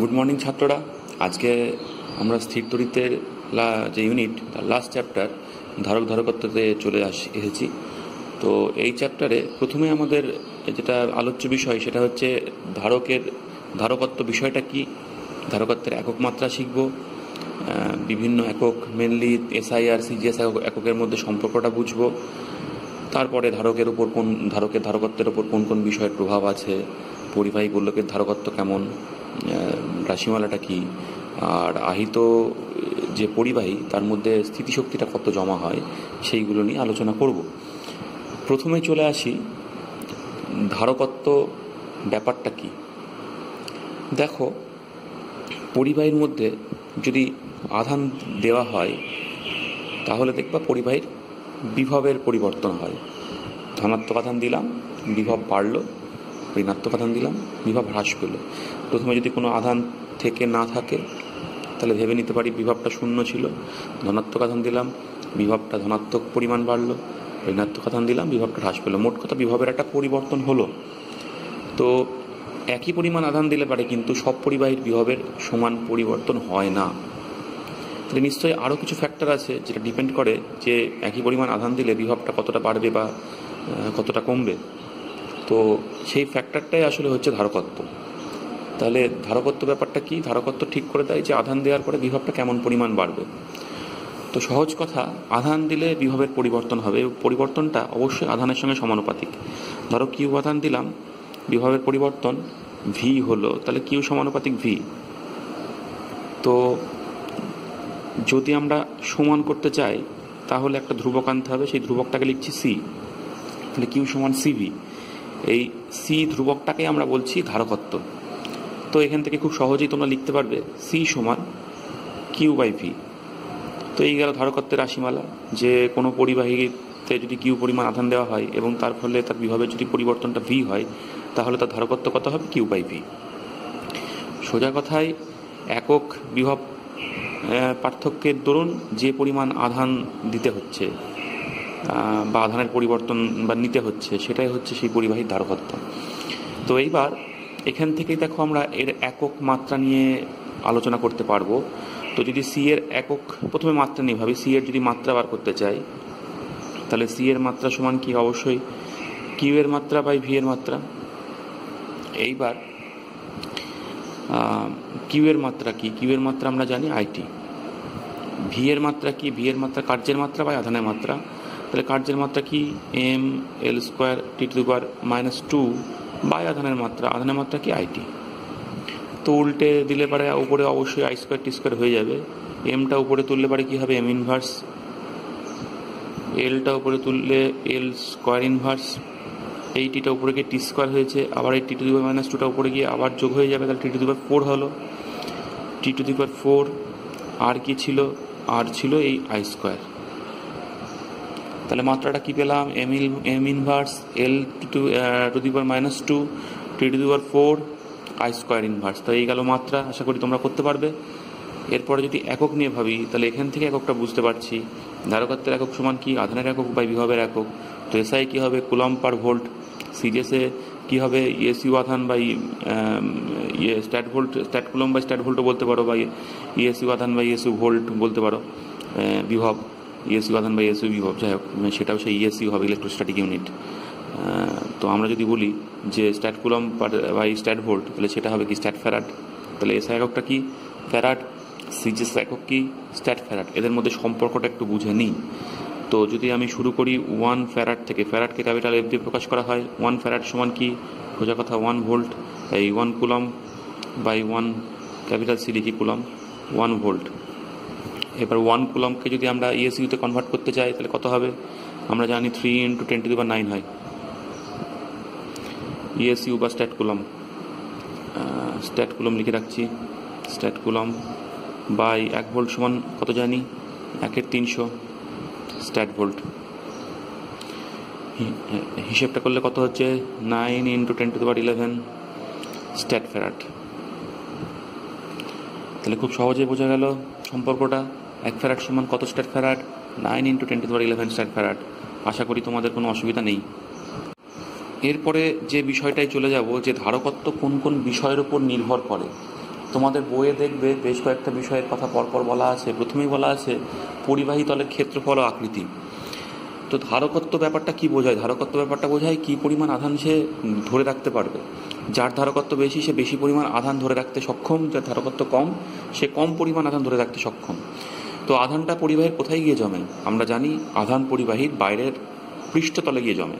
Good morning ছাত্ররা। আজকে আমরা স্থির তড়িতের লা- যে ইউনিট তার লাস্ট চ্যাপ্টার ধারক ধারকত্বতে চলে আস, এসেছি। তো এই চ্যাপ্টারে প্রথমে আমাদের যেটা আলোচ্য বিষয়, সেটা হচ্ছে ধারকের ধারকত্ব বিষয়টা কি? ধারকত্বের একক মাত্রা শিখব। বিভিন্ন একক মেনলি এসআইআর সিজিএস এককের মধ্যে সম্পর্কটা বুঝব। তারপরে ধারকের উপর কোন, ধারকের ধারকত্বের উপর কোন কোন বিষয়ের প্রভাব আছে? পরিবাহী গোলকের ধারকত্ব কেমন? রাশিমালাটা কি? আর আহিত যে পরিবাহী, তার মধ্যে স্থিতিশক্তিটা কত জমা হয়, সেইগুলো নিয়ে আলোচনা করব। প্রথমে চলে আসি, ধারকত্ব ব্যাপারটা কি? দেখো, পরিবাহীর মধ্যে যদি আধান দেওয়া হয়, তাহলে দেখবা পরিবাহীর বিভবের পরিবর্তন হয়। ধনাত্মক আধান দিলাম, বিভব বাড়লো ঋণাত্মক আধান দিলাম, বিভব হ্রাস পেল। প্রথমে যদি কোনো আধান থেকে না থাকে, তাহলে ভেবে নিতে পারি বিভবটা শূন্য ছিল। ধনাত্মক আধান দিলাম, বিভবটা ধনাত্মক পরিমাণ বাড়লো। ঋণাত্মক আধান দিলাম, বিভবটা হ্রাস পেল। মোট কথা বিভবের একটা পরিবর্তন হলো। তো একই পরিমাণ আধান দিলে পারে, কিন্তু সব পরিবাহীর বিভবের সমান পরিবর্তন হয় না। তাহলে নিশ্চয়ই আরও কিছু ফ্যাক্টর আছে যেটা ডিপেন্ড করে যে একই পরিমাণ আধান দিলে বিভবটা কতটা বাড়বে বা কতটা কমবে। তো সেই ফ্যাক্টরটাই আসলে হচ্ছে ধারকত্ব। তাহলে ধারকত্ব ব্যাপারটা কি? ধারকত্ব ঠিক করে দেয় যে আধান দেওয়ার পরে বিভবটা কেমন পরিমাণ বাড়বে। তো সহজ কথা, আধান দিলে বিভবের পরিবর্তন হবে। পরিবর্তনটা অবশ্যই আধানের সঙ্গে সমানুপাতিক। ধরো কিউ আধান দিলাম, বিভবের পরিবর্তন ভি হলো, তাহলে কিউ সমানুপাতিক ভি তো যদি আমরা সমান করতে চাই, তাহলে একটা ধ্রুবক আনতে হবে। সেই ধ্রুবকটাকে লিখছি সি তাহলে কিউ সমান সিভি এই সি ধ্রুবকটাকে আমরা বলছি ধারকত্ব। তো এখান থেকে খুব সহজেই তোমরা লিখতে পারবে সি সমান কিউ বাই ভি তো এই গেল ধারকত্বের রাশিমালা, যে কোনো পরিবাহীতে যদি কিউ পরিমাণ আধান দেওয়া হয় এবং তার ফলে তার বিভবের যদি পরিবর্তনটা ভি হয়, তাহলে তার ধারকত্ব কত হবে? কিউ বাই ভি সোজা কথায় একক বিভব পার্থক্যের দরুন যে পরিমাণ আধান দিতে হচ্ছে বা আধানের পরিবর্তন বা নিতে হচ্ছে, সেটাই হচ্ছে সেই পরিবাহীর ধারকত্ব তো এইবার এখান থেকেই দেখো আমরা এর একক মাত্রা নিয়ে আলোচনা করতে পারব। তো যদি সি এর একক, প্রথমে মাত্রা নিয়ে ভাবি সি এর যদি মাত্রা বার করতে চাই, তাহলে সি এর মাত্রা সমান কি? অবশ্যই কিউ এর মাত্রা বাই ভি এর মাত্রা। এইবার কিউ এর মাত্রা কি? কিউ এর মাত্রা আমরা জানি আইটি ভি এর মাত্রা কি? ভি এর মাত্রা কার্যের মাত্রা বা আধানের মাত্রা? তাহলে কার্যের মাত্রা কি? M L square T to power minus two by আধানের মাত্রা। আধানের মাত্রা কি? আইটি তো উল্টে দিলে পারে উপরে অবশ্যই আই স্কোয়ার টি স্কোয়ার হয়ে যাবে। এমটা উপরে তুললে পারে কি হবে? এম ইনভার্স এলটা উপরে তুললে এল স্কোয়ার ইনভার্স এই টিটা উপরে গিয়ে টি স্কোয়ার হয়েছে। আবার এই টি টু দি মাইনাস টুটা উপরে গিয়ে আবার যোগ হয়ে যাবে। তাহলে টি টু দি ফোর হলো। টি টু দি ফোর আর কি ছিল? আর ছিল এই আই স্কোয়ার তাহলে মাত্রাটা কি পেলাম? M L M inverse L to to the power minus two T to the power four I square inverse তো এই গেল মাত্রা, আশা করি তোমরা করতে পারবে। এরপরে যদি একক নিয়ে ভাবি, তাহলে এখান থেকে এককটা বুঝতে পারছি। ধারকত্বের একক সমান কি? আধানের একক বা বিভবের একক? তো এসআই কী হবে? কুলম পার ভোল্ট সিজিএসে কী হবে? ইএসইউ আধান বা ইয়ে স্ট্যাট ভোল্ট স্ট্যাট কুলম বা স্ট্যাট ভোল্টও বলতে পারো, বা ইএসইউ আধান বা ইএসইউ ভোল্ট বলতে পারো বিভব। ইএসইউ আধান বা ইএসইউ বিভব, যাই হোক মানে সেটাও সেই ইএসইউ হবে ইলেকট্রোস্ট্যাটিক ইউনিট তো আমরা যদি বলি যে স্ট্যাট কুলম বা স্ট্যাট ভোল্ট তাহলে সেটা হবে কি স্ট্যাট ফ্যারাড তাহলে এসআই এককটা কি? ফ্যারাড সিজিএস একক কি? স্ট্যাট ফ্যারাড এদের মধ্যে সম্পর্কটা একটু বুঝে নিই। তো যদি আমি শুরু করি ওয়ান ফ্যারাড থেকে ফ্যারাডকে ক্যাপিটাল এফ দিয়ে প্রকাশ করা হয় ওয়ান ফ্যারাড সমান কি? সোজা কথা ওয়ান ভোল্ট এই one coulomb by one capital C লিখি কুলম ওয়ান ভোল্ট এবার ওয়ান কুলমকে যদি আমরা ইএসইউতে কনভার্ট করতে চাই, তাহলে কত হবে? আমরা জানি three into ten to nine হয়। ইএসইউ বা স্ট্যাট কুলম স্ট্যাট কুলম লিখে রাখছি। স্ট্যাট কুলম বাই এক ভোল্ট সমান কত জানি? একের তিনশো স্ট্যাট ভোল্ট হিসেবটা করলে কত হচ্ছে? Nine into ten to power eleven stat farad তাহলে খুব সহজে বোঝা গেল সম্পর্কটা। এক ফ্যারাট সমান কত stat farad nine into ten to eleven stat farad আশা করি তোমাদের কোনো অসুবিধা নেই। এরপরে যে বিষয়টাই চলে যাব, যে ধারকত্ব কোন কোন বিষয়ের উপর নির্ভর করে। তোমাদের বইয়ে দেখবে বেশ কয়েকটা বিষয়ের কথা পরপর বলা আছে। প্রথমেই বলা আছে, পরিবাহী তলের ক্ষেত্রফল ও আকৃতি। তো ধারকত্ব ব্যাপারটা কি বোঝায়? ধারকত্ব ব্যাপারটা বোঝায় কি পরিমাণ আধান সে ধরে রাখতে পারবে। যার ধারকত্ব বেশি, সে বেশি পরিমাণ আধান ধরে রাখতে সক্ষম। যার ধারকত্ব কম, সে কম পরিমাণ আধান ধরে রাখতে সক্ষম। তো আধানটা পরিবাহীর কোথায় গিয়ে জমে? আমরা জানি আধান পরিবাহীর বাইরের পৃষ্ঠতলে গিয়ে জমে।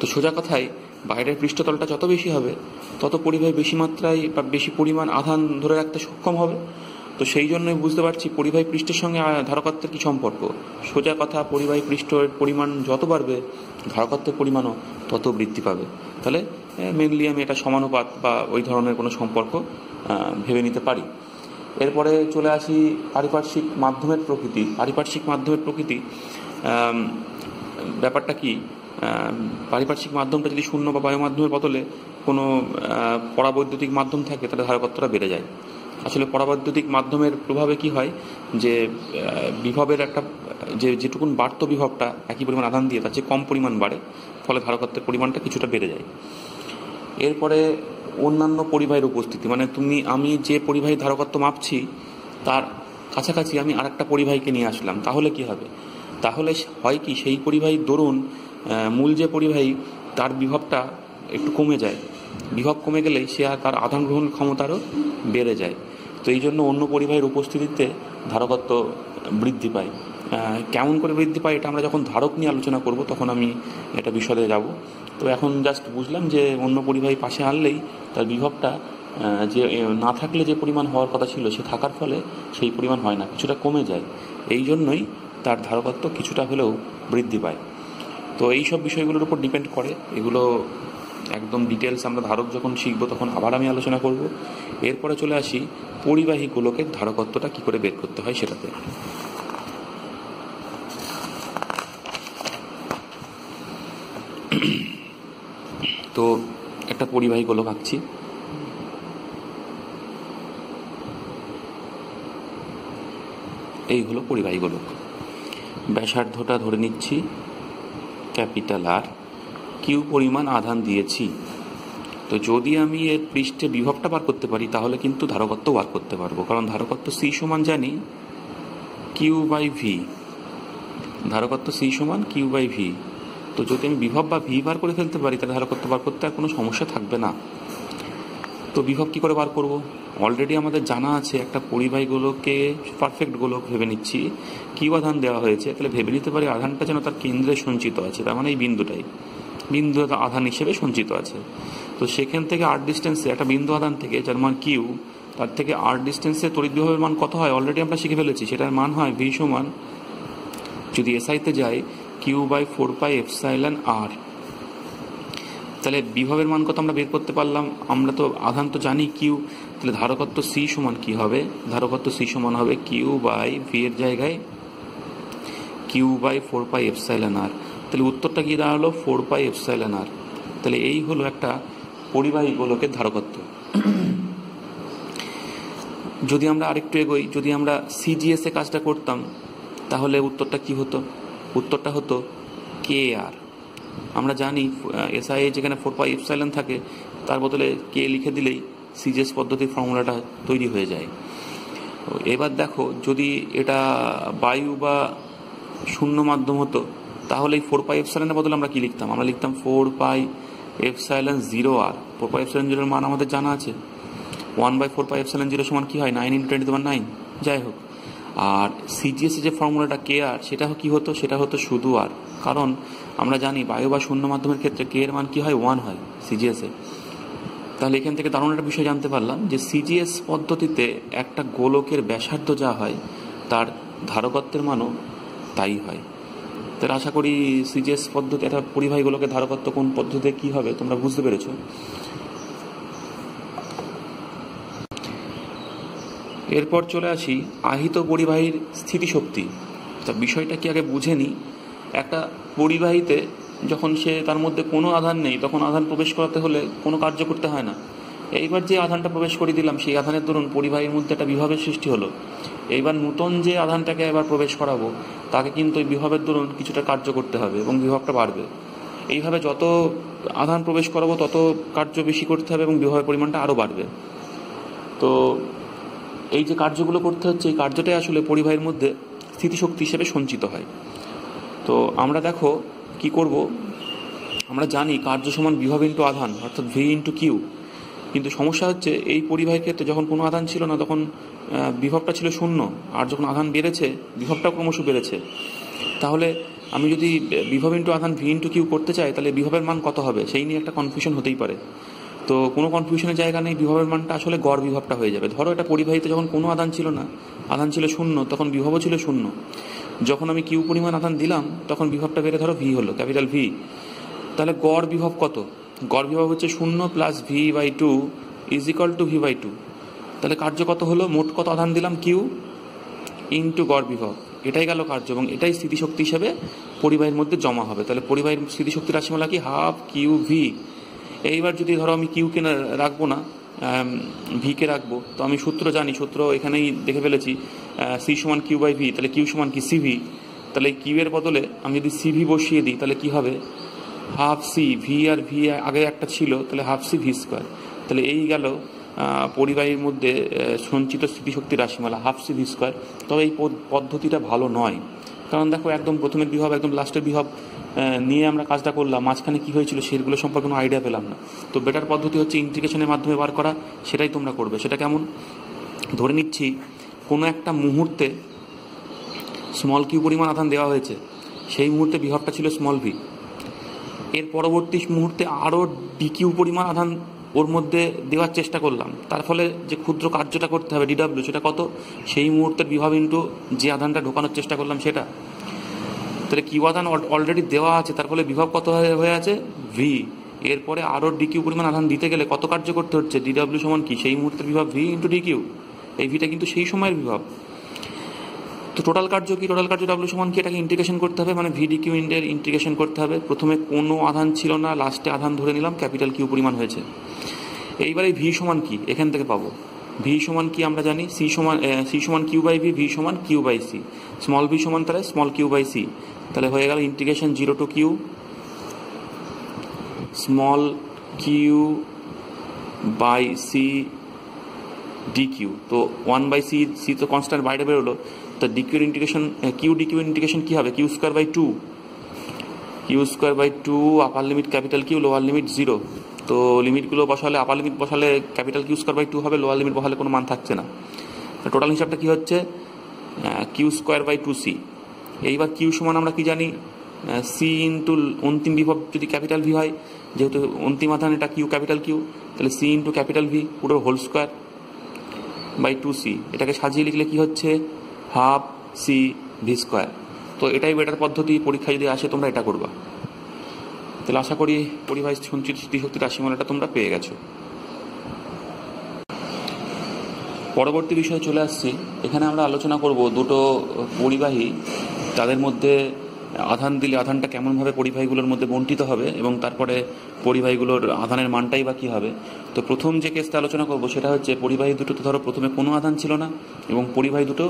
তো সোজা কথায়, বাইরের পৃষ্ঠতলটা যত বেশি হবে, তত পরিবাহী বেশি মাত্রায় বা বেশি পরিমাণ আধান ধরে রাখতে সক্ষম হবে। তো সেই জন্যই বুঝতে পারছি পরিবাহী পৃষ্ঠের সঙ্গে ধারকত্বের কি সম্পর্ক। সোজা কথা, পরিবাহী পৃষ্ঠের পরিমাণ যত বাড়বে, ধারকত্বের পরিমাণও তত বৃদ্ধি পাবে। তাহলে মেনলি আমি এটা সমানুপাত বা ওই ধরনের কোনো সম্পর্ক ভেবে নিতে পারি। এরপরে চলে আসি পারিপার্শ্বিক মাধ্যমের প্রকৃতি। পারিপার্শ্বিক মাধ্যমের প্রকৃতি ব্যাপারটা কি? পারিপার্শ্বিক মাধ্যমটা যদি শূন্য বা বায়ু মাধ্যমের বদলে কোনো পরাবৈদ্যুতিক মাধ্যম থাকে, তাহলে ধারকত্বটা বেড়ে যায়। আসলে পরাবৈদ্যুতিক মাধ্যমের প্রভাবে কি হয়? যে বিভবের একটা, যে, যেটুকুন বাড়ত বিভবটা একই পরিমাণ আধান দিয়ে, তার চেয়ে কম পরিমাণ বাড়ে, ফলে ধারকত্বের পরিমাণটা কিছুটা বেড়ে যায়। এরপরে অন্যান্য পরিবাহের উপস্থিতি। মানে তুমি, আমি যে পরিবাহী ধারকত্ব মাপছি, তার কাছাকাছি আমি আরেকটা পরিবাহীকে নিয়ে আসলাম। তাহলে কি হবে? তাহলে হয় কি, সেই পরিবাহীর দরুন মূল যে পরিবাহী, তার বিভবটা একটু কমে যায়। বিভব কমে গেলেই সে আর তার আধান গ্রহণ ক্ষমতারও বেড়ে যায়। তো এই জন্য অন্য পরিবাহের উপস্থিতিতে ধারকত্ব বৃদ্ধি পায়। কেমন করে বৃদ্ধি পায় এটা আমরা যখন ধারক নিয়ে আলোচনা করব, তখন আমি এটা বিশদে যাব। তো এখন জাস্ট বুঝলাম যে অন্য পরিবাহী পাশে আনলেই তার বিভবটা যে না থাকলে যে পরিমাণ হওয়ার কথা ছিল সে থাকার ফলে সেই পরিমাণ হয় না, কিছুটা কমে যায়। এই জন্যই তার ধারকত্ব কিছুটা হলেও বৃদ্ধি পায়। তো এই সব বিষয়গুলোর উপর ডিপেন্ড করে। এগুলো একদম ডিটেলস আমরা ধারক যখন শিখব, তখন আবার আমি আলোচনা করব। এরপরে চলে আসি পরিবাহী গোলকের ধারকত্বটা কি করে বের করতে হয় সেটাতে। তো একটা পরিবাহী গোলক আঁকছি। এই হলো পরিবাহী গোলক। ব্যাসার্ধটা ধরে নিচ্ছি, ক্যাপিটাল আর। কিউ পরিমাণ আধান দিয়েছি। তো যদি আমি এর পৃষ্ঠে বিভবটা বার করতে পারি, তাহলে কিন্তু ধারকত্ব বার করতে পারব। কারণ ধারকত্ব সি সমান জানি কিউ বাই ভি ধারকত্ব সি সমান কিউ বাই ভি তো যদি আমি বিভব বা ভি বার করে ফেলতে পারি, তাহলে ধারকত্ব বার করতে আর কোনো সমস্যা থাকবে না। তো বিভব কি করে বার করব? অলরেডি আমাদের জানা আছে, একটা পরিবাহীগুলোকে পারফেক্ট গোলক ভেবে নিচ্ছি। কিউ আধান দেওয়া হয়েছে? তাহলে ভেবে নিতে পারি আধানটা যেন তার কেন্দ্রে সঞ্চিত আছে, তার মানে এই বিন্দুটাই। বিন্দু আধান হিসেবে সঞ্চিত আছে। তো সেখান থেকে আট ডিস্টেন্সে একটা বিন্দু আধান থেকে, যার মান কিউ তার থেকে আট ডিস্টেন্সে তড়িৎ বিভবের মান কত হয়? অলরেডি আমরা শিখে ফেলেছি, সেটার মান হয় ভি সমান, যদি এসআইতে যায় Q by four pi epsilon R তাহলে বিভবের মান কত আমরা বের করতে পারলাম? আমরা তো আধান তো জানি কিউ তাহলে ধারকত্ব সি সমান কি হবে? ধারকত্ব সি সমান হবে কিউ বাই ভি এর জায়গায় Q by four pi epsilon R তাহলে উত্তরটা কি দাঁড়াল? ফোর পাই এফসাইলান আর তাহলে এই হলো একটা পরিবাহী গোলকের ধারকত্ব। যদি আমরা আরেকটু এগোই, যদি আমরা সিজিএস এ কাজটা করতাম, তাহলে উত্তরটা কি হতো? উত্তরটা হতো কে আর। আমরা জানি এসআই যেখানে ফোর পাই এফসাইলেন থাকে, তার বদলে কে লিখে দিলেই সিজিএস পদ্ধতির ফর্মুলাটা তৈরি হয়ে যায়। এবার দেখো, যদি এটা বায়ু বা শূন্য মাধ্যম হতো, তাহলে এই ফোর পাই এফসাইলেনের বদলে আমরা কী লিখতাম? আমরা লিখতাম four pi epsilon zero R four pi epsilon জিরোর মান আমাদের জানা আছে। One by four pi epsilon zero সমান কী হয়? নাইন ইন্টু টোয়েন্টি তোমার নাইন যাই হোক। আর সিজিএসে যে ফর্মুলাটা কে আর, সেটা কি হতো? সেটা হতো শুধু আর। কারণ আমরা জানি বায়ু বা শূন্য মাধ্যমের ক্ষেত্রে কে এর মান কী হয়? ওয়ান হয় সিজিএসে তাহলে এখান থেকে দারুণ একটা বিষয় জানতে পারলাম যে সিজিএস পদ্ধতিতে একটা গোলকের ব্যাসার্ধ যা হয়, তার ধারকত্বের মানও তাই হয়। তাহলে আশা করি সিজিএস পদ্ধতি, একটা পরিবাহী গোলকের ধারকত্ব কোন পদ্ধতিতে কী হবে, তোমরা বুঝতে পেরেছ। এরপর চলে আসি আহিত পরিবাহীর স্থিতিশক্তি। তা বিষয়টা কি আগে বুঝে নিই? একটা পরিবাহীতে যখন সে তার মধ্যে কোনো আধান নেই, তখন আধান প্রবেশ করাতে হলে কোনো কার্য করতে হয় না। এইবার যে আধানটা প্রবেশ করে দিলাম, সেই আধানের দরুন পরিবাহীর মধ্যে একটা বিভাবের সৃষ্টি হলো। এইবার নূতন যে আধানটাকে এবার প্রবেশ করাবো, তাকে কিন্তু ওই বিভাবের দরুন কিছুটা কার্য করতে হবে এবং বিভাবটা বাড়বে। এইভাবে যত আধান প্রবেশ করাবো, তত কার্য বেশি করতে হবে এবং বিভাবের পরিমাণটা আরও বাড়বে। তো এই যে কার্যগুলো করতে হচ্ছে, এই কার্যটাই আসলে পরিবাহের মধ্যে স্থিতিশক্তি হিসেবে সঞ্চিত হয়। তো আমরা দেখো কি করব? আমরা জানি কার্য সমান বিভব ইন্টু আধান, অর্থাৎ ভি ইন্টু কিউ কিন্তু সমস্যা হচ্ছে এই পরিবাহের ক্ষেত্রে যখন কোনো আধান ছিল না, তখন বিভবটা ছিল শূন্য। আর যখন আধান বেড়েছে বিভবটা ক্রমশ বেড়েছে। তাহলে আমি যদি বিভব ইন্টু আধান ভি ইন্টু কিউ করতে চাই, তাহলে বিভবের মান কত হবে? সেই নিয়ে একটা কনফিউশন হতেই পারে। তো কোনো কনফিউশনের জায়গা নেই, বিভবের মানটা আসলে গড় বিভবটা হয়ে যাবে। ধরো এটা পরিবাহিত যখন কোনো আধান ছিল না আধান ছিল শূন্য, তখন বিভবও ছিল শূন্য। যখন আমি কিউ পরিমাণ আধান দিলাম, তখন বিভবটা বেড়ে ধরো ভি হলো, ক্যাপিটাল ভি তাহলে গড় বিভব কত? গড় বিভব হচ্ছে শূন্য plus V by two is equal to V by two তাহলে কার্য কত হলো? মোট কত আধান দিলাম কিউ ইন্টু গড় বিভব। এটাই গেল কার্য এবং এটাই স্থিতিশক্তি হিসেবে পরিবাহের মধ্যে জমা হবে। তাহলে পরিবাহের স্থিতিশক্তি রাশিমালা কি? হাফ কিউ ভি এইবার যদি ধরো আমি কিউ কেনা রাখব না ভি কে রাখব, তো আমি সূত্র জানি, সূত্র এখানেই দেখে ফেলেছি সি সমান কিউ বাই ভি তাহলে কিউ সমান কি? সিভি তাহলে কিউ এর বদলে আমি যদি সিভি বসিয়ে দিই, তাহলে কি হবে? হাফ সি ভি আর ভি আগে একটা ছিল, তাহলে হাফ সি ভি স্কোয়ার তাহলে এই গেল পরিবাহীর মধ্যে সঞ্চিত স্মৃতিশক্তি রাশিমালা হাফ সি ভি স্কোয়ার তবে এই পদ- পদ্ধতিটা ভালো নয়। কারণ দেখো একদম প্রথমের বিভব একদম লাস্টের আহ, নিয়ে আমরা কাজটা করলাম। মাঝখানে কি হয়েছিল সেগুলো সম্পর্কে কোনো আইডিয়া পেলাম না। তো বেটার পদ্ধতি হচ্ছে ইন্টিগ্রেশনের মাধ্যমে বার করা সেটাই তোমরা করবে। সেটা কেমন? ধরে নিচ্ছি কোনো একটা মুহূর্তে স্মল কিউ পরিমাণ আধান দেওয়া হয়েছে। সেই মুহূর্তে বিভবটা ছিল স্মল ভি এর পরবর্তী মুহূর্তে আরও ডিকিউ পরিমাণ আধান ওর মধ্যে দেওয়ার চেষ্টা করলাম। তার ফলে যে ক্ষুদ্র কার্যটা করতে হবে ডিডাব্লিউ সেটা কত? সেই মুহূর্তের বিভব ইন্টু যে আধানটা ঢোকানোর চেষ্টা করলাম সেটা। তাহলে কিউ আধান অলরেডি দেওয়া আছে, তার ফলে বিভব কত হয়ে আছে? ভি এরপরে আরও ডিকিউ পরিমাণ আধান দিতে গেলে কত কার্য করতে হচ্ছে? ডিডাব্লিউ সমান কি? সেই মুহূর্তের বিভব ভি ইন্টু ডিকিউ এই ভিটা কিন্তু সেই সময়ের বিভব তো টোটাল কার্য কি? টোটাল কার্য ডাব্লিউ সমান কি? এটাকে ইন্টিগ্রেশন করতে হবে মানে ভিডি কিউ ইন্ডিয়ার ইন্টিগ্রেশন করতে হবে। প্রথমে কোনো আধান ছিল না লাস্টে আধান ধরে নিলাম ক্যাপিটাল কিউ পরিমাণ হয়েছে। এইবারে ভি সমান কি? এখান থেকে পাবো। ভি সমান কি আমরা জানি? সি সমান সি সমান কিউ বাই ভি ভি সমান Q by C small V সমান তাহলে স্মল কিউ বাই সি তাহলে হয়ে গেল integration zero to Q small Q by C D Q তো ওয়ান বাই সি সি তো কনস্ট্যান্ট বাইরে বেরোলো। তো ডিকিউর integration Q D Q integration কী হবে? Q square by two Q square by two upper limit capital Q lower limit zero তো লিমিটগুলো বসালে upper limit বসালে capital Q square by two হবে লোয়ার লিমিট বসালে কোনো মান থাকছে না। টোটাল হিসাবটা কী হচ্ছে? Q square by two C এইবার কিউ সমান আমরা কি জানি? সি ইন্টু অন্তিম বিভব যদি ক্যাপিটাল ভি হয়, যেহেতু অন্তিম আধান এটা কিউ ক্যাপিটাল কিউ তাহলে সি ইন্টু ক্যাপিটাল ভি পুরো whole square by two C এটাকে সাজিয়ে লিখলে কি হচ্ছে? হাফ সি ভি স্কোয়ার তো এটাই বেটার পদ্ধতি পরীক্ষা যদি আসে তোমরা এটা করবা। তাহলে আশা করি পরিবাহী সঞ্চিত স্মৃতিশক্তির রাশিমালাটা তোমরা পেয়ে গেছো। পরবর্তী বিষয়ে চলে আসছি। এখানে আমরা আলোচনা করব দুটো পরিবাহী, তাদের মধ্যে আধান দিলে আধানটা কেমনভাবে পরিবাহীগুলোর মধ্যে বন্টিত হবে এবং তারপরে পরিবাহীগুলোর আধানের মানটাই বা কী হবে। তো প্রথম যে কেসটা আলোচনা করব সেটা হচ্ছে পরিবাহী দুটো তো ধরো প্রথমে কোনো আধান ছিল না এবং পরিবাহী দুটো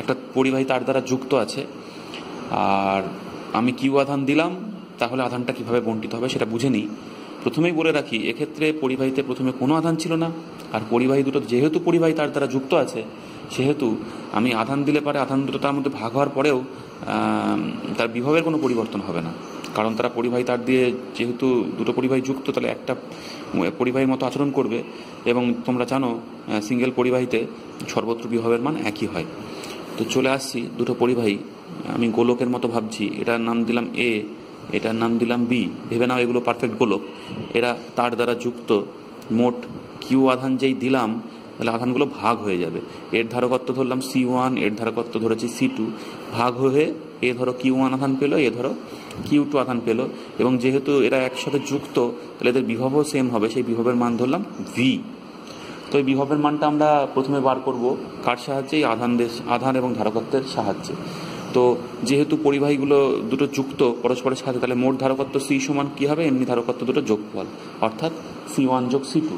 একটা পরিবাহী তার দ্বারা যুক্ত আছে। আর আমি কিউ আধান দিলাম তাহলে আধানটা কীভাবে বন্টিত হবে সেটা বুঝে নিই। প্রথমেই বলে রাখি, এক্ষেত্রে পরিবাহীতে প্রথমে কোনো আধান ছিল না, আর পরিবাহী দুটো, যেহেতু পরিবাহী তার দ্বারা যুক্ত আছে, সেহেতু আমি আধান দিলে পারে আধান দুটো তার মধ্যে ভাগ হওয়ার পরেও তার বিভবের কোনো পরিবর্তন হবে না। কারণ তারা পরিবাহী তার দিয়ে যেহেতু দুটো পরিবাহী যুক্ত, তাহলে একটা পরিবাহীর মতো আচরণ করবে এবং তোমরা জানো সিঙ্গেল পরিবাহীতে সর্বত্র বিভবের মান একই হয়। তো চলে আসছি, দুটো পরিবাহী, আমি গোলকের মতো ভাবছি, এটার নাম দিলাম এ এটার নাম দিলাম বি ভেবে নাও এগুলো পারফেক্ট গোলক এরা তার দ্বারা যুক্ত। মোট কিউ আধান যেই দিলাম, তাহলে আধানগুলো ভাগ হয়ে যাবে। এর ধারকত্ব ধরলাম সি ওয়ানের ধারকত্ব ধরেছি সি টু ভাগ হয়ে এ ধরো কিউ ওয়ান আধান পেল, এ ধরো কিউ টু আধান পেল। এবং যেহেতু এরা একসাথে যুক্ত, তাহলে এদের বিভবও সেম হবে। সেই বিভবের মান ধরলাম ভি তো এই বিভবের মানটা আমরা প্রথমে বার করব। কার সাহায্যে? আধান দেশ আধান এবং ধারকত্বের সাহায্যে। তো যেহেতু পরিবাহীগুলো দুটো যুক্ত, পরস্পরের সাথে, তাহলে মোট ধারকত্ব সি সমান কী হবে? এমনি ধারকত্ব দুটো যোগফল। অর্থাৎ সি ওয়ান যোগ সি টু।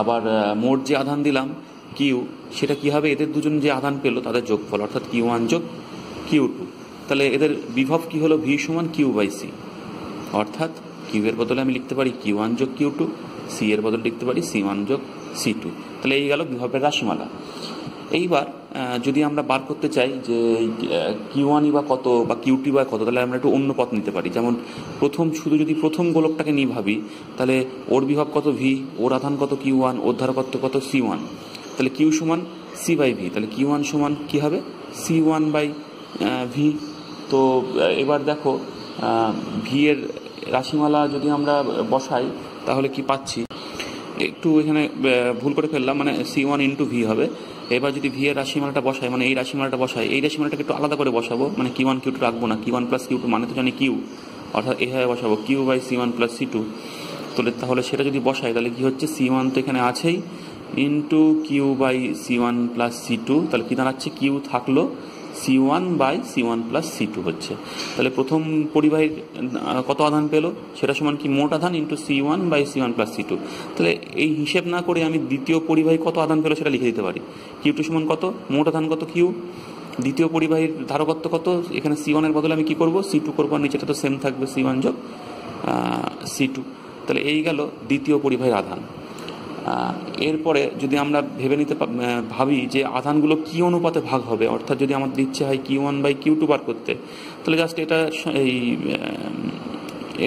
আবার মোট যে আধান দিলাম কিউ সেটা কি হবে? এদের দুজন যে আধান পেল, তাদের যোগফল, অর্থাৎ কিউ ওয়ান যোগ কিউ টু তাহলে এদের বিভব কি হলো? ভি সমান কিউ বাই সি অর্থাৎ কিউ এর বদলে আমি লিখতে পারি কিউ ওয়ান যোগ কিউ টু সি এর বদলে লিখতে পারি সি ওয়ান যোগ সি টু তাহলে এই গেল বিভবের রাশিমালা। এইবার যদি আমরা বার করতে চাই যে কিউ বা কত বা কিউটি বা কত, তাহলে আমরা একটু অন্য পথ নিতে পারি। যেমন প্রথম, শুধু যদি প্রথম গোলকটাকে নিয়ে ভাবি, তাহলে ওর বিভব কত ভি ওর আধান কত কিউ ওয়ান ওর ধারকত্ব কত সি ওয়ান তাহলে কিউ সমান সি বাই ভি তাহলে কিউ ওয়ান সমান কী হবে? সি ওয়ান বাই ভি তো এবার দেখো ভি এর রাশিমালা যদি আমরা বসাই, তাহলে কি পাচ্ছি? একটু এখানে ভুল করে ফেললাম মানে সি ওয়ান ইন্টু ভি হবে। এবার যদি ভি রাশিমালাটা বসাই মানে এই রাশিমালাটা বসাই, এই রাশিমালাটাকে একটু আলাদা করে বসাবো মানে কি ওয়ান কিউ টু রাখব না। কি ওয়ান প্লাস কিউ টু মানে তো জানি কিউ অর্থাৎ এভাবে বসাবো। Q by C one plus C two তাহলে সেটা যদি বসাই, তাহলে কি হচ্ছে? সি ওয়ান তো এখানে আছেই। Into Q by C one plus C two তাহলে কি দাঁড়াচ্ছে? কিউ থাকল C one by C one plus C two হচ্ছে। তাহলে প্রথম পরিবাহীর কত আধান পেল? সেটা সমান কি মোট আধান into C one by C one plus C two তাহলে এই হিসেব না করে আমি দ্বিতীয় পরিবাহী কত আধান পেল সেটা লিখে দিতে পারি। কিউ টু সমান কত? মোট আধান কত কিউ দ্বিতীয় পরিবাহীর ধারকত্ব কত? এখানে সি ওয়ানের বদলে আমি কি করব? সি টু করব, আর নিচেটা তো সেম থাকবে সি ওয়ান যোগ সি টু তাহলে এই গেল দ্বিতীয় পরিবাহীর আধান। এরপরে যদি আমরা ভেবে নিতে ভাবি যে আধানগুলো কি অনুপাতে ভাগ হবে, অর্থাৎ যদি আমাদের ইচ্ছে হয় Q one by Q two বার করতে, তাহলে জাস্ট এটা এই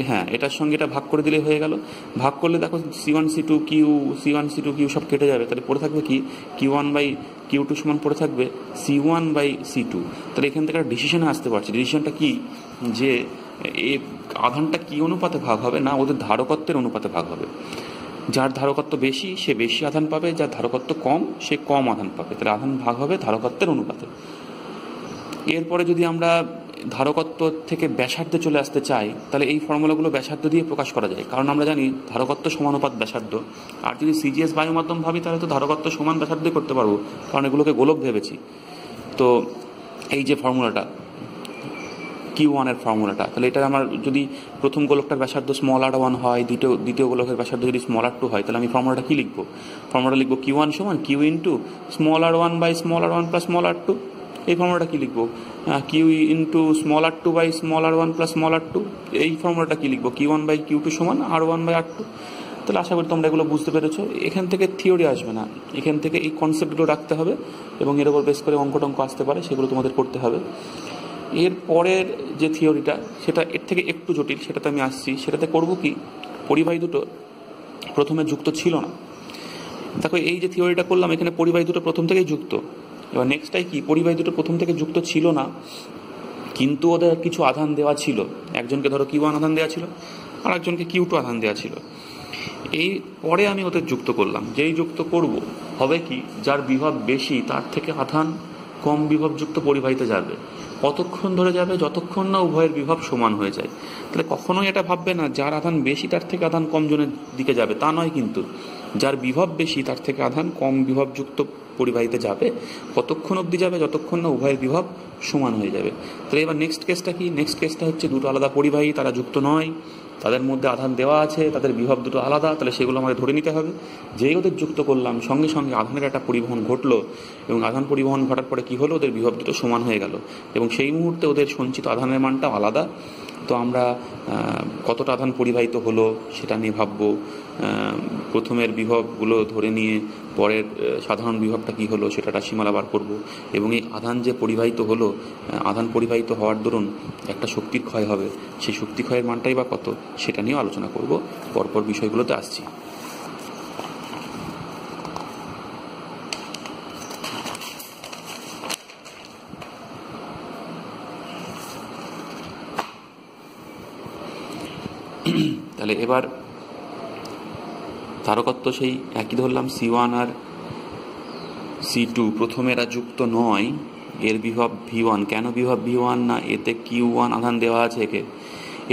হ্যাঁ এটার সঙ্গে এটা ভাগ করে দিলে হয়ে গেল। ভাগ করলে দেখো C one C two Q C one C two Q সব কেটে যাবে। তাহলে পড়ে থাকবে কি? Q one by Q two সমান পড়ে থাকবে C one by C two তাহলে এখান থেকে একটা ডিসিশনে আসতে পারছি। ডিসিশনটা কি? যে এ আধানটা কি অনুপাতে ভাগ হবে না, ওদের ধারকত্বের অনুপাতে ভাগ হবে। যার ধারকত্ব বেশি, সে বেশি আধান পাবে, যার ধারকত্ব কম, সে কম আধান পাবে। তাহলে আধান ভাগ হবে ধারকত্বের অনুপাতে। এরপরে যদি আমরা ধারকত্ব থেকে ব্যাসার্ধে চলে আসতে চাই, তাহলে এই ফর্মুলাগুলো ব্যাসার্ধ দিয়ে প্রকাশ করা যায়। কারণ আমরা জানি ধারকত্ব সমানুপাত ব্যাসার্ধ। আর যদি সিজিএস বায়ু মাধ্যম ভাবি, তাহলে তো ধারকত্ব সমান ব্যাসার্ধই করতে পারব, কারণ এগুলোকে গোলক ভেবেছি। তো এই যে ফর্মুলাটা কিউ ওয়ানের ফর্মুলাটা তাহলে এটা আমার যদি প্রথম গোলকটার ব্যাসার্ধ স্মল আর ওয়ান হয়, দ্বিতীয় দ্বিতীয় গোলকের ব্যাসার্ধ যদি স্মল আর টু হয়, তাহলে আমি ফর্মুলাটা কী লিখব? ফর্মুলাটা লিখব কিউ ওয়ান সমান Q into small R one by small R one plus small R two এই ফর্মুলাটা কি লিখব? Q into small R two by small R one plus small R two এই ফর্মুলাটা কি লিখব? Q one by Q two সমান R one by R two তাহলে আশা করি তোমরা এগুলো বুঝতে পেরেছ। এখান থেকে থিওরি আসবে না। এখান থেকে এই কনসেপ্টগুলো রাখতে হবে এবং এর উপর বেশ করে অঙ্ক টঙ্ক আসতে পারে, সেগুলো তোমাদের করতে হবে। এর পরের যে থিওরিটা, সেটা এর থেকে একটু জটিল, সেটাতে আমি আসছি। সেটাতে করব কি? পরিবাহী দুটো প্রথমে যুক্ত ছিল না। দেখো, এই যে থিওরিটা করলাম, এখানে পরিবাহী দুটো প্রথম থেকেই যুক্ত। এবার নেক্সটটাই কি? পরিবাহী দুটো প্রথম থেকে যুক্ত ছিল না, কিন্তু ওদের কিছু আধান দেওয়া ছিল। একজনকে ধরো কিউ ওয়ান আধান দেওয়া ছিল, আর একজনকে কিউ টু আধান দেওয়া ছিল। এই পরে আমি ওদের যুক্ত করলাম। যেই যুক্ত করব, হবে কি? যার বিভব বেশি, তার থেকে আধান কম বিভবযুক্ত পরিবাহিতে যাবে। কতক্ষণ ধরে যাবে, যতক্ষণ না উভয়ের বিভব সমান হয়ে যায়। তাহলে কখনোই এটা ভাববে না, যার আধান বেশি তার থেকে আধান কম জনের দিকে যাবে। তা নয় কিন্তু, যার বিভব বেশি তার থেকে আধান কম বিভবযুক্ত পরিবাহিতে যাবে, কতক্ষণ অবধি যাবে, যতক্ষণ না উভয়ের বিভব সমান হয়ে যাবে। তাহলে এবার নেক্সট কেসটা কি? নেক্সট কেসটা হচ্ছে দুটো আলাদা পরিবাহী, তারা যুক্ত নয়। তাদের মধ্যে আধান দেওয়া আছে, তাদের বিভব দুটো আলাদা, তাহলে সেগুলো আমাকে ধরে নিতে হবে। যেই ওদের যুক্ত করলাম, সঙ্গে সঙ্গে আধানের একটা পরিবহন ঘটলো এবং আধান পরিবহন ঘটার পরে কী হলো? ওদের বিভব দুটো সমান হয়ে গেল। এবং সেই মুহূর্তে ওদের সঞ্চিত আধানের মানটাও আলাদা। তো আমরা কতটা আধান পরিবাহিত হলো সেটা নিয়ে ভাববো। প্রথমের বিভবগুলো ধরে নিয়ে পরের সাধারণ বিভবটা কী হলো সেটা রাশিমালা বার করব। এবং এই আধান যে পরিবাহিত হলো আধান পরিবাহিত হওয়ার দরুন একটা শক্তির ক্ষয় হবে। সেই শক্তি ক্ষয়ের মানটাই বা কত সেটা নিয়েও আলোচনা করব। পরপর বিষয়গুলোতে আসছি। তাহলে এবার ধারকত্ব সেই একই ধরলাম সি ওয়ান আর সি টু প্রথমে এরা যুক্ত নয়, এর বিভব ভি ওয়ান কেন বিভব ভি ওয়ান না? এতে কিউ ওয়ান আধান দেওয়া আছে একে।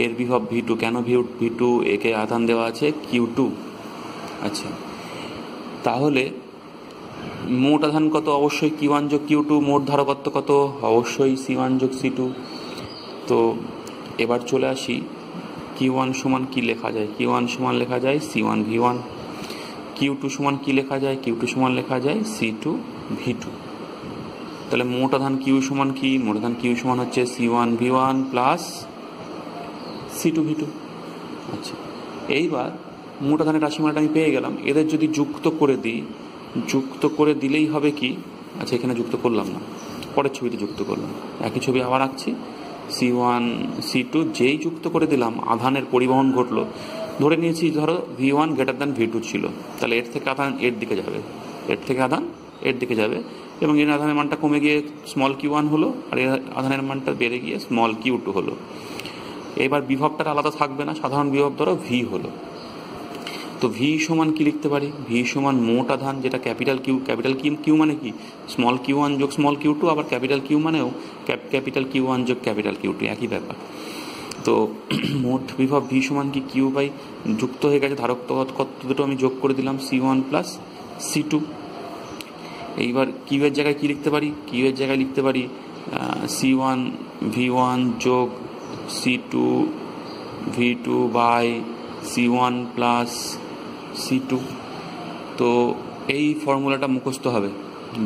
এর বিভব ভি টু কেন ভি ভি টু একে আধান দেওয়া আছে কিউ টু আচ্ছা। তাহলে মোট আধান কত? অবশ্যই কিউ ওয়ান যোগ কিউ টু মোট ধারকত্ব কত? অবশ্যই সি ওয়ান যোগ সি টু তো এবার চলে আসি কিউ ওয়ান সমান কি লেখা যায়? কিউ ওয়ান সমান লেখা যায় C one V one Q two সমান কি লেখা যায়? কিউ টু সমান লেখা যায় সি টু ভি টু তাহলে মোট আধান কিউ সমান কি? মোট আধান কিউ সমান হচ্ছে C one V one plus C two V two আচ্ছা এইবার মোট আধানের রাশিমালাটা আমি পেয়ে গেলাম। এদের যদি যুক্ত করে দিই, যুক্ত করে দিলেই হবে কি? আচ্ছা এখানে যুক্ত করলাম না। পরের ছবিতে যুক্ত করলাম। একই ছবি আবার আঁকছি। সি ওয়ান সি টু যেই যুক্ত করে দিলাম, আধানের পরিবহন ঘটলো ধরে নিয়েছি, ধরো V one greater than V two ছিল। তাহলে এর থেকে আধান এর দিকে যাবে। এর থেকে আধান এর দিকে যাবে। এবং এর আধানের মানটা কমে গিয়ে স্মল কিউ ওয়ান হলো, আর এর আধানের মানটা বেড়ে গিয়ে স্মল কিউ টু হলো। এবার বিভবটা আলাদা থাকবে না, সাধারণ বিভব ধরো ভি হলো। তো ভি সমান কি লিখতে পারি? ভি সমান মোট আধান, যেটা capital Q capital Q Q মানে কি? স্মল কিউ ওয়ান যোগ স্মল কিউ টু আবার ক্যাপিটাল কিউ মানেও ক্যাপিটাল কিউ ওয়ান যোগ ক্যাপিটাল কিউ টু একই ব্যাপার। তো মোট বিভব ভি সমান কি কিউ বাই যুক্ত হয়ে গেছে ধারক দুটো আমি যোগ করে দিলাম, C one plus C two. এইবার কিউয়ের জায়গায় কি লিখতে পারি? কিউয়ের জায়গায় লিখতে পারি সি ওয়ান ভি ওয়ান যোগ C two V two by C one plus C two. তো এই ফর্মুলাটা মুখস্থ হবে।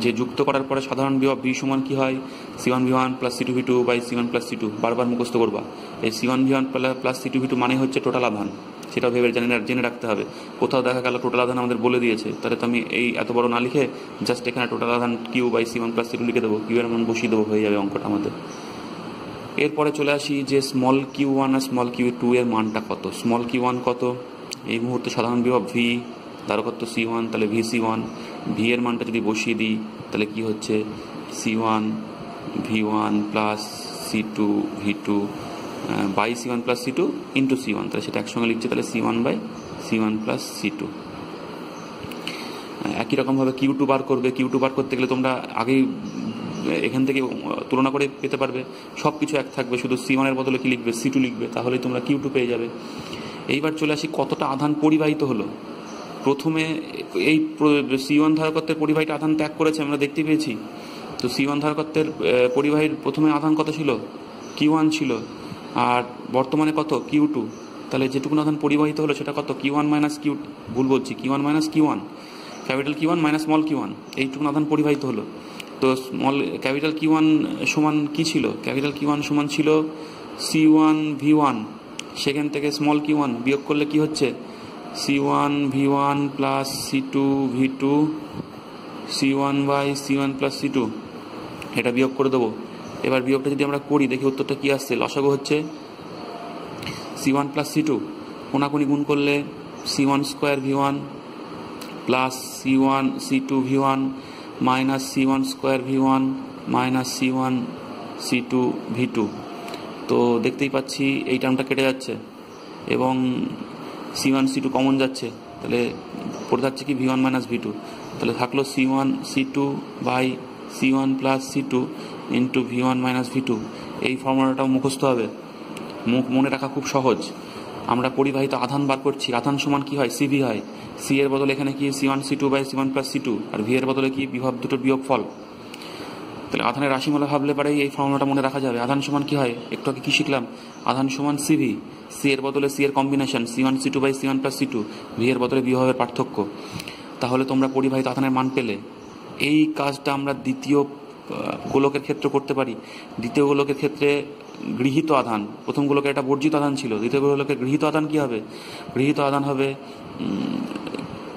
যে যুক্ত করার পরে সাধারণ বিভব ভি সমান কি হয়? C one V one plus C two V two by C one plus C two. বারবার মুখস্থ করবা। এই C one V one plus C two V two মানে হচ্ছে টোটাল আধান। সেটাও ভেবে জানি জেনে রাখতে হবে। কোথাও দেখা গেল টোটাল আধান আমাদের বলে দিয়েছে। তাহলে তো আমি এই এত বড় না লিখে জাস্ট এখানে টোটাল আধান Q by C one plus C two লিখে দেবো। কিউ এর মান বসিয়ে দেবো, হয়ে যাবে অঙ্কটা আমাদের। এরপরে চলে আসি যে স্মল কিউ ওয়ান আর স্মল কিউ টু এর মানটা কত? স্মল কিউ ওয়ান কত? এই মুহূর্তে সাধারণ বিভব ভি ধারকত্ব সি ওয়ান তাহলে ভি সি ওয়ান ভি এর মানটা যদি বসিয়ে দিই, তাহলে কি হচ্ছে? C one V one plus C two V two by C one plus C two into C one তাহলে সেটা একসঙ্গে লিখছে, তাহলে C one by C one plus C two একই রকমভাবে কিউ টু বার করবে কিউ টু বার করতে গেলে তোমরা আগেই এখান থেকে তুলনা করে পেতে পারবে। সব কিছু এক থাকবে, শুধু সি ওয়ানের বদলে কি লিখবে সি টু লিখবে, তাহলেই তোমরা কিউ টু পেয়ে যাবে। এইবার চলে আসি, কতটা আধান পরিবাহিত হলো? প্রথমে এই সি ওয়ান ধারকত্বের পরিবাহিত আধান ত্যাগ করেছে, আমরা দেখতে পেয়েছি। তো সি ওয়ান ধারকত্বের পরিবাহীর প্রথমে আধান কত ছিল? কিউ ওয়ান ছিল। আর বর্তমানে কত? কিউ টু তাহলে যেটুকু আধান পরিবাহিত হলো, সেটা কত? কিউ ওয়ান মাইনাস কিউ ভুল বলছি Q one minus Q one capital Q one minus small q one এইটুকু আধান পরিবাহিত হলো। তো স্মল ক্যাপিটাল কিউ ওয়ান সমান কি ছিল? ক্যাপিটাল কিউ ওয়ান সমান ছিল সি ওয়ান ভি ওয়ান সেখান থেকে স্মল কিউ ওয়ান বিয়োগ করলে কি হচ্ছে? C one V one plus C two V two C one by C one plus C two এটা বিয়োগ করে দেবো। এবার বিয়োগটা যদি আমরা করি, দেখি উত্তরটা কি আসছে? লসাগু হচ্ছে C one plus C two কোনাকুনি গুণ করলে C one square V one plus C one C two V one minus C one square V one minus C one C two V two তো দেখতেই পাচ্ছি এই টার্মটা কেটে যাচ্ছে এবং C one C two common যাচ্ছে। তাহলে পড়ে যাচ্ছে কি V one minus V two তাহলে থাকল C one C two by C one plus C two into V one minus V two এই ফর্মুলাটাও মুখস্থ হবে। মুখ মনে রাখা খুব সহজ। আমরা পরিবাহিত আধান বার করছি। আধান সমান কি হয়? সিভি হয়। সি এর বদলে এখানে কি C one C two by C one plus C two R V এর বদলে কি বিভব দুটোর বিয়োগ ফল তাহলে আধানের রাশিমালা ভাবলে পারেই এই ফর্মুলাটা মনে রাখা যাবে। আধান সমান কি হয়? একটু আগে কি শিখলাম? আধান সমান সিভি সি এর বদলে সি এর combination C one C two by C one plus C two V এর বদলে বিভবের পার্থক্য। তাহলে তোমরা পরিবাহিত আধানের মান পেলে। এই কাজটা আমরা দ্বিতীয় গোলকের ক্ষেত্রে করতে পারি। দ্বিতীয় গোলকের ক্ষেত্রে গৃহীত আধান। প্রথম গোলকের একটা বর্জিত আধান ছিল। দ্বিতীয় গোলকের গৃহীত আধান কি হবে? গৃহীত আধান হবে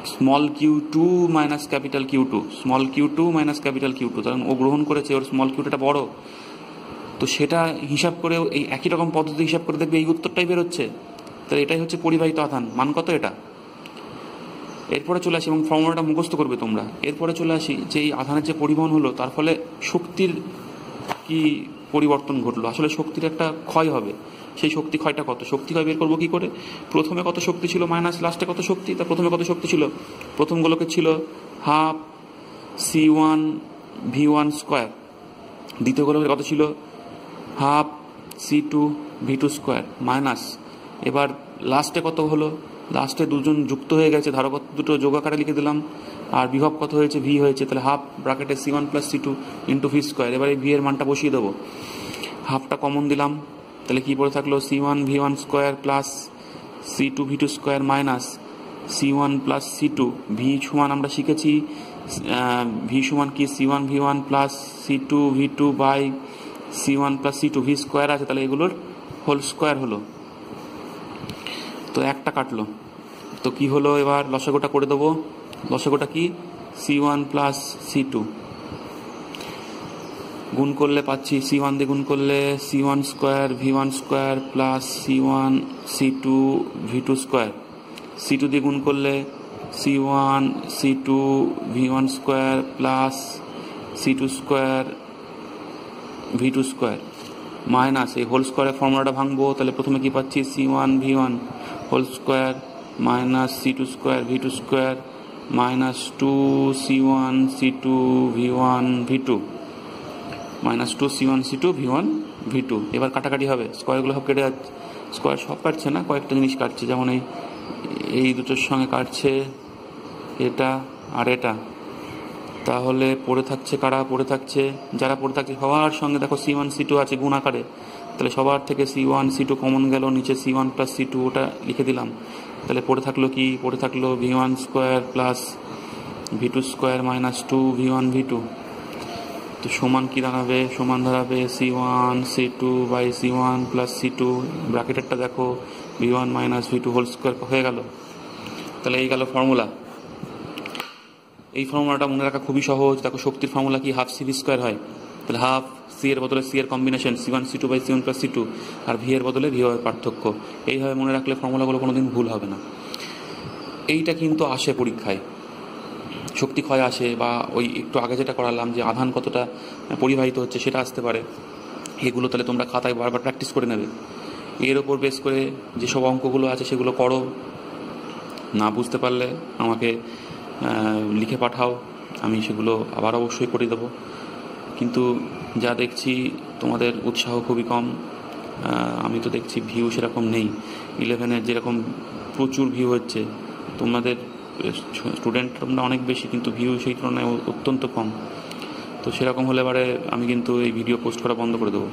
small q two minus capital Q two small q two minus capital Q two কারণ ও গ্রহণ করেছে, ওর স্মল কিউটা বড়। তো সেটা হিসাব করে এই একই রকম পদ্ধতি হিসাব করে দেখবে, এই উত্তরটাই বেরোচ্ছে। তাহলে এটাই হচ্ছে পরিবাহিত আধান। মান কত এটা? এরপরে চলে আসি এবং ফর্মুলাটা মুখস্থ করবে তোমরা। এরপরে চলে আসি যে এই আধানের যে পরিবহন হলো, তার ফলে শক্তির কি পরিবর্তন ঘটলো? আসলে শক্তির একটা ক্ষয় হবে। সেই শক্তি ক্ষয়টা কত? শক্তি ক্ষয় বের করব কী করে? প্রথমে কত শক্তি ছিল মাইনাস লাস্টে কত শক্তি? তা প্রথমে কত শক্তি ছিল? প্রথম গোলকে ছিল half C one V one square দ্বিতীয় গোলকের কত ছিল? Half C two V two square minus এবার লাস্টে কত হলো? লাস্টে দুজন যুক্ত হয়ে গেছে ধারক দুটো যোগাকারে লিখে দিলাম। আর বিভব কত হয়েছে? ভি হয়েছে, তাহলে half ব্রাকেটে C one plus C two into V square এবারে ভি এর মানটা বসিয়ে দেবো। হাফটা কমন দিলাম। তাহলে কী পড়ে থাকল? C one V one square plus C two V two square minus C one plus C two V সমান আমরা শিখেছি ভি সমান কি? C one V one plus C two V two by C one plus C two V square আছে, তাহলে এগুলোর whole square হলো। তো একটা কাটলো। তো কি হলো এবার? লসাগোটা করে দেবো। লসাগোটা কি? C one plus C two গুণ করলে পাচ্ছি সি ওয়ান দিয়ে গুণ করলে C one square V one square plus C one C two V two square C two দিয়ে গুণ করলে C one C two V one square plus C two square V two square minus এই whole স্কোয়ারের ফর্মুলাটা ভাঙবো, তাহলে প্রথমে কি পাচ্ছি? C one V one whole square minus C two square V two square minus two C one C two V one V two minus two C one C two V one V two এবার কাটাকাটি হবে। স্কোয়ারগুলো সব কেটে যাচ্ছে। Square সব কাটছে না, কয়েকটা জিনিস কাটছে। যেমন এই এই দুটোর সঙ্গে কাটছে এটা আর এটা। তাহলে পড়ে থাকছে কারা? পড়ে থাকছে, যারা পড়ে থাকছে, সবার সঙ্গে দেখো সি ওয়ান সি টু আছে, গুণ আকারে। তাহলে সবার থেকে C one C two common গেল, নিচে C one plus C two ওটা লিখে দিলাম। তাহলে পড়ে থাকল কি? পড়ে থাকল V one square plus V two square minus two V one V two তো সমান কি দাঁড়াবে? সমান দাঁড়াবে C one C two by C one plus C two ব্র্যাকেটেরটা দেখো V one minus V two whole square হয়ে গেল। তাহলে এই গেল ফর্মুলা এই ফর্মুলাটা মনে রাখা খুবই সহজ। দেখো শক্তির ফর্মুলা কি? হাফ সি ভি স্কোয়ার হয়। তাহলে হাফ সি এর বদলে সি এর combination C one C two by C one plus C two R V এর বদলে ভি এর পার্থক্য। এইভাবে মনে রাখলে ফর্মুলাগুলো কোনোদিন ভুল হবে না। এইটা কিন্তু আসে পরীক্ষায়। শক্তি ক্ষয় আসে বা ওই একটু আগে যেটা করালাম যে আধান কতটা পরিবাহিত হচ্ছে সেটা আসতে পারে। এগুলো তাহলে তোমরা খাতায় বারবার প্র্যাকটিস করে নেবে। এর ওপর বেস করে যেসব অঙ্কগুলো আছে সেগুলো করো। না বুঝতে পারলে আমাকে লিখে পাঠাও। আমি সেগুলো আবার অবশ্যই করে দেবো। কিন্তু যা দেখছি, তোমাদের উৎসাহ খুবই কম। আমি তো দেখছি ভিউ সেরকম নেই। ইলেভেনের যেরকম প্রচুর ভিউ হচ্ছে, তোমাদের স্টুডেন্ট তোমরা অনেক বেশি, কিন্তু ভিউ সেই তুলনায় অত্যন্ত কম। তো সেরকম হলে এবারে আমি কিন্তু এই ভিডিও পোস্ট করা বন্ধ করে দেবো।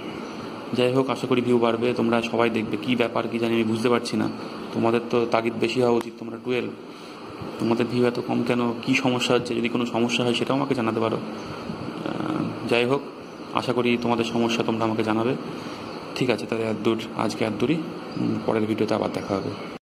যাই হোক, আশা করি ভিউ বাড়বে, তোমরা সবাই দেখবে। কি ব্যাপার কি জানি, আমি বুঝতে পারছি না। তোমাদের তো তাগিদ বেশি হওয়া উচিত, তোমরা টুয়েলভ তোমাদের ভিউ এত কম কেন? কি সমস্যা হচ্ছে? যদি কোনো সমস্যা হয়, সেটাও আমাকে জানাতে পারো। যাই হোক আশা করি তোমাদের সমস্যা তোমরা আমাকে জানাবে। ঠিক আছে, তাহলে এত দূর, আজকে এত দূরই পরের ভিডিওতে আবার দেখা হবে।